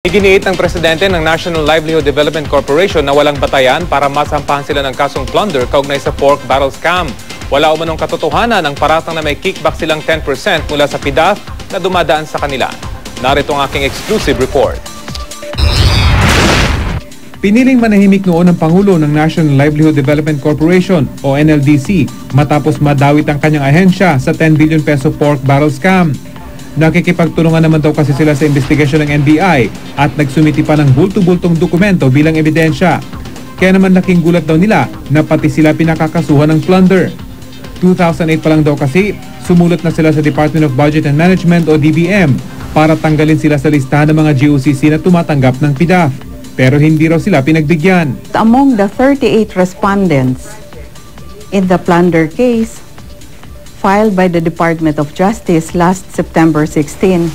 Iginiit ng presidente ng National Livelihood Development Corporation na walang batayan para masampahan sila ng kasong plunder kaugnay sa pork barrel scam. Wala umanong katotohanan ang paratang na may kickback silang 10% mula sa PIDAF na dumadaan sa kanila. Narito ang aking exclusive report. Piniling manahimik noon ng Pangulo ng National Livelihood Development Corporation o NLDC matapos madawit ang kanyang ahensya sa 10 billion peso pork barrel scam. Nakikipagtulungan naman daw kasi sila sa investigasyon ng NBI at nagsumiti pa ng bulto-bultong dokumento bilang ebidensya. Kaya naman laking gulat daw nila na pati sila pinakakasuhan ng plunder. 2008 pa lang daw kasi, sumulat na sila sa Department of Budget and Management o DBM para tanggalin sila sa listahan ng mga GOCC na tumatanggap ng PIDAF. Pero hindi raw sila pinagbigyan. Among the 38 respondents in the plunder case filed by the Department of Justice last September 16,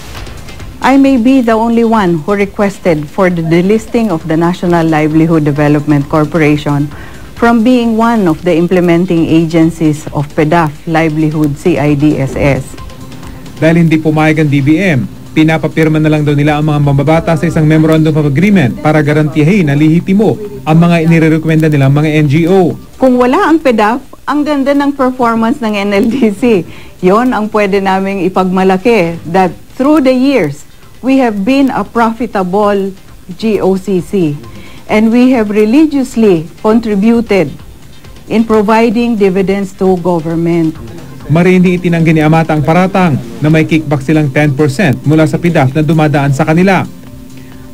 I may be the only one who requested for the delisting of the National Livelihood Development Corporation from being one of the implementing agencies of PEDAF Livelihood CIDSS. Dahil hindi pumayag ang DBM, pinapapirma na lang daw nila ang mga mambabata sa isang Memorandum of Agreement para garantiyahin na lihitimo ang mga inirekomenda nilang mga NGO. Kung wala ang PEDAF, ang ganda ng performance ng NLDC. Yon ang pwede naming ipagmalaki that through the years, we have been a profitable GOCC and we have religiously contributed in providing dividends to government. Marini itinanggi ni Amata ang paratang na may kickback silang 10% mula sa PIDAF na dumadaan sa kanila.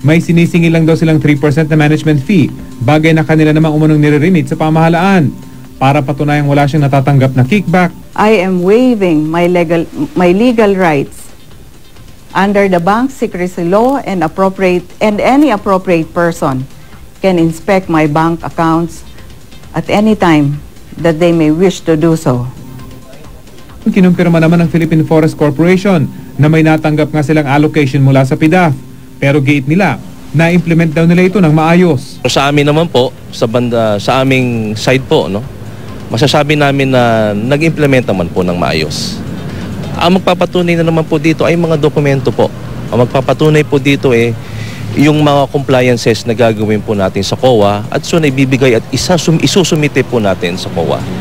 May sinisingil lang daw silang 3% na management fee, bagay na kanila namang umunong nire-remit sa pamahalaan. Para patunayang wala siyang natatanggap na kickback, I am waiving my legal my legal rights under the bank secrecy law and appropriate and any appropriate person can inspect my bank accounts at any time that they may wish to do so. kinumpirma naman ng Philippine Forest Corporation na may natanggap nga silang allocation mula sa PIDAF. Pero gate nila, na-implement daw nila ito ng maayos. Sa amin naman po, sa banda, sa aming side po, no, masasabi namin na nag-implement naman po ng maayos. Ang magpapatunay na naman po dito ay mga dokumento po. Ang magpapatunay po dito eh, yung mga compliances na gagawin po natin sa COA at soon ibibigay at isa, isusumite po natin sa COA.